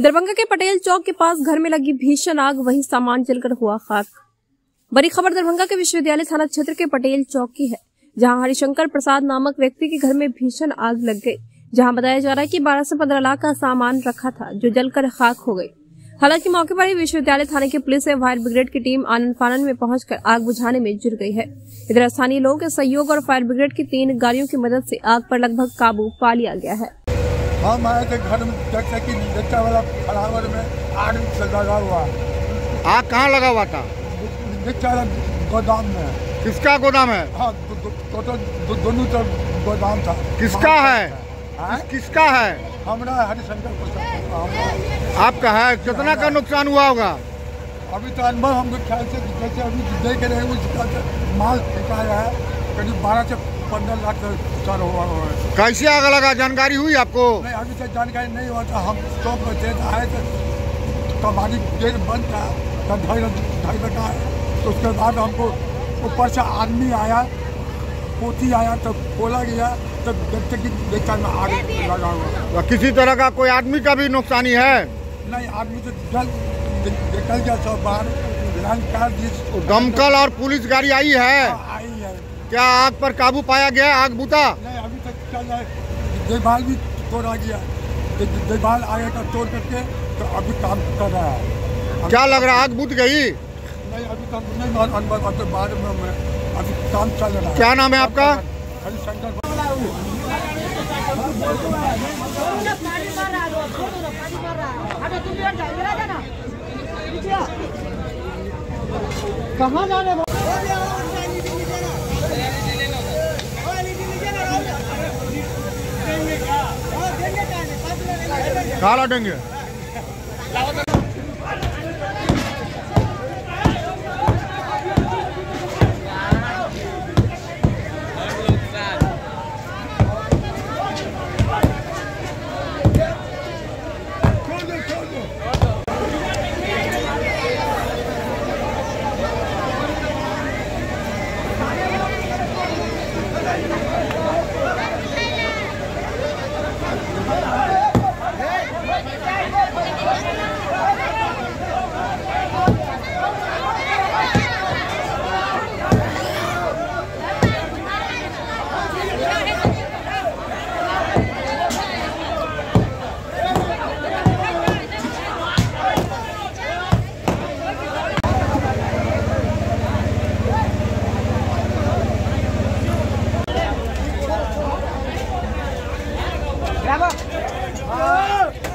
दरभंगा के पटेल चौक के पास घर में लगी भीषण आग, वही सामान जलकर हुआ खाक। बड़ी खबर दरभंगा के विश्वविद्यालय थाना क्षेत्र के पटेल चौक की है, जहाँ हरिशंकर प्रसाद नामक व्यक्ति के घर में भीषण आग लग गई, जहाँ बताया जा रहा है कि 12 से 15 लाख का सामान रखा था, जो जलकर खाक हो गई। हालाँकि मौके पर ही विश्वविद्यालय थाने की पुलिस एवं फायर ब्रिगेड की टीम आनंद फानन में पहुंचकर आग बुझाने में जुट गई है। इधर स्थानीय लोगों के सहयोग और फायर ब्रिगेड की तीन गाड़ियों की मदद से आग पर लगभग काबू पा लिया गया है। हम आए थे घर में वाला फलावर में आग लगा हुआ। आग कहाँ लगा हुआ था? गोदाम में। किसका गोदाम है? हाँ टोटल दो, दोनों तरफ़ गोदाम था। किसका है? हाँ? किसका है? हमारा हरिशंकर आपका है? कितना का नुकसान हुआ होगा? अभी तो अनुभव हमको ख्याल से जैसे अभी देख रहे हैं उसका तो माल फेंका है। करीब बारह से पंद्रह लाख नुकसान हुआ हुआ है। कैसे आग लगा? जानकारी हुई आपको? नहीं अभी तक जानकारी नहीं हुआ था। हम चौक में थे तो आए थे। तो हमारी गेट बंद था। तब ढाई ढाई बटा तो उसके बाद हमको ऊपर से आदमी आया पोथी आया तब खोला गया तब देखते कि देखा में आग लगा हुआ। तो किसी तरह का कोई आदमी का भी नुकसानी है? नहीं आदमी तो जल निकल गया सब बाहर। तो दमकल और पुलिस गाड़ी आई है आई है। क्या आग पर काबू पाया गया आग बुता? नहीं अभी तक चल रहा है देखभाल भी तोड़ा गया। दे- देखभाल आगे का तोड़ करके तो अभी काम कर रहा है। क्या लग रहा है आग बुत गई? नहीं अभी तक नहीं अनुभव तो बाद में अभी काम चल रहा है। क्या नाम है आपका? हरिशंकर। कहाँ जाने कहाँ लौटेंगे Bravo! Oh!